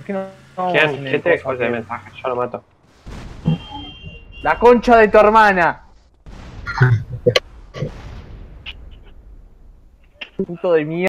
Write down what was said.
¿Por qué no, no ¿Quién? en el ¿Quién te coso dejó ese mensaje? Yo lo mato. La concha de tu hermana. Puto de mierda.